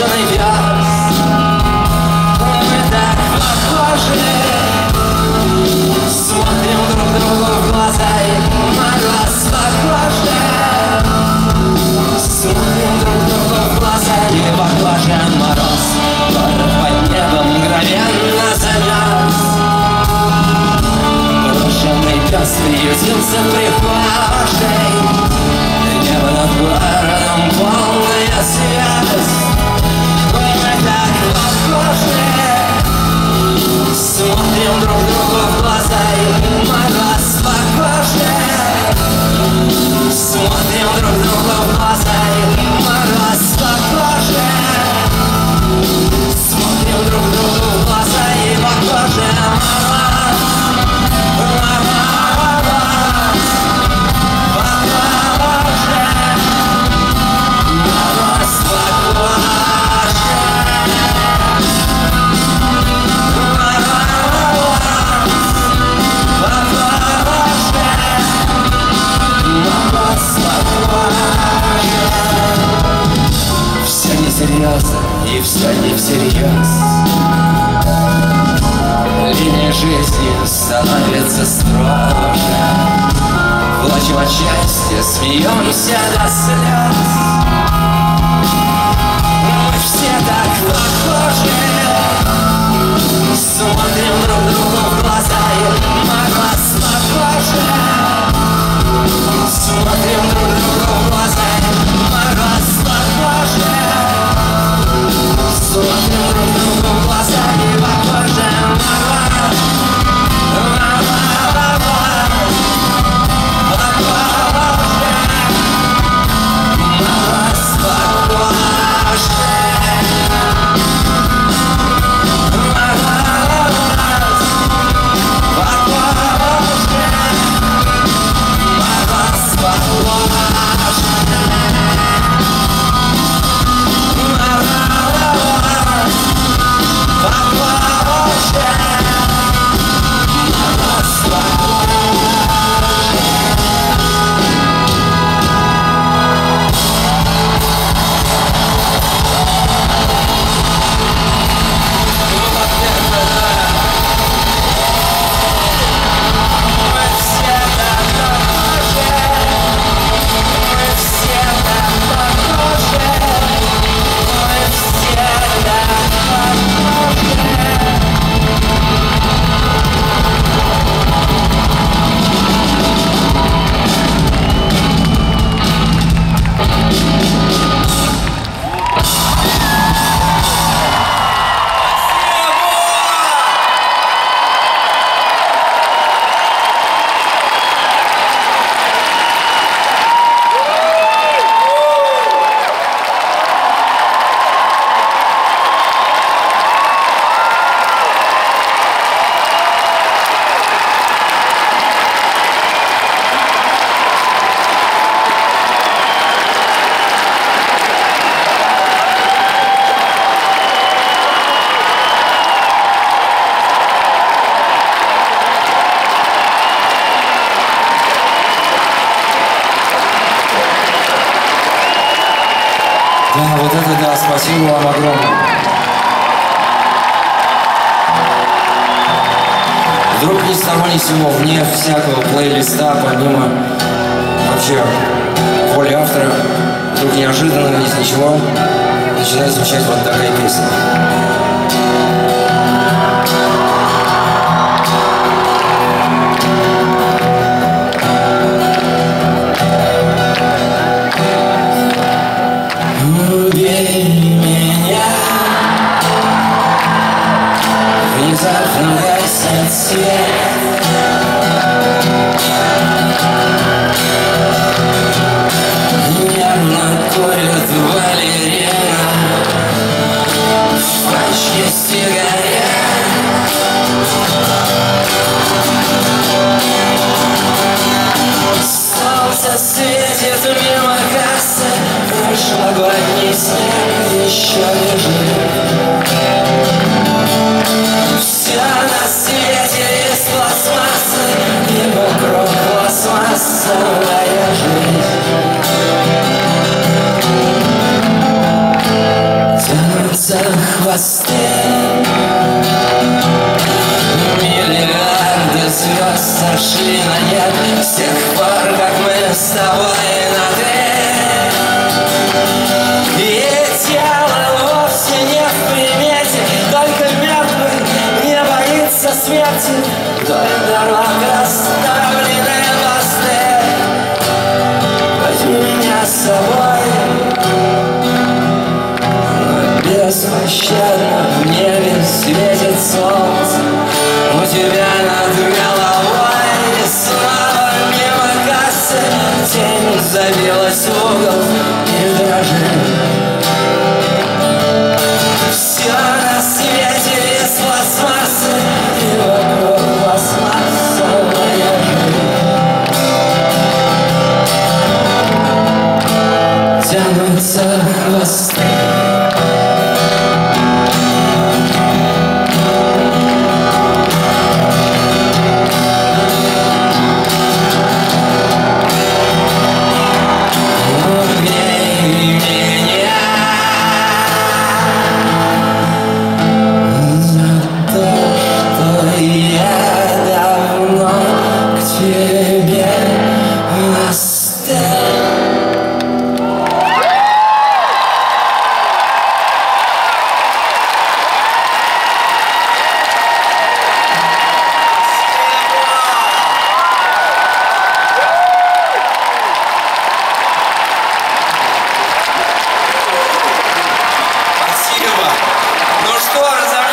deixa enviar. жизни становится строже. Плачем от счастья, смеемся до слез. Мы все так похожи. Смотрим друг друга Вот это да, спасибо вам огромное. Вдруг ни с того ни сего, вне всякого плейлиста, помимо вообще воли автора, вдруг неожиданно, из ничего, начинает звучать вот такая песня. yeah. хвосте Миллиарды звезд сошли на нет. С тех пор, как мы с тобой на «ты» тело вовсе не в Только мертвый не боится смерти. Вдоль дорог угол и дрожит Спасибо. Ну что, разомнемся